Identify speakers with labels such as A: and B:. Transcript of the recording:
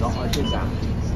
A: 老火车站。